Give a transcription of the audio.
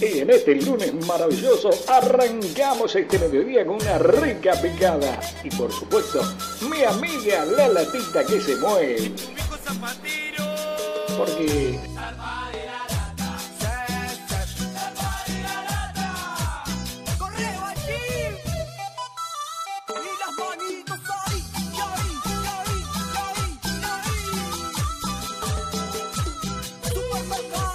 Y en este lunes maravilloso arrancamos este mediodía con una rica picada. Y por supuesto, mi amiga la latita que se mueve. Porque Oh,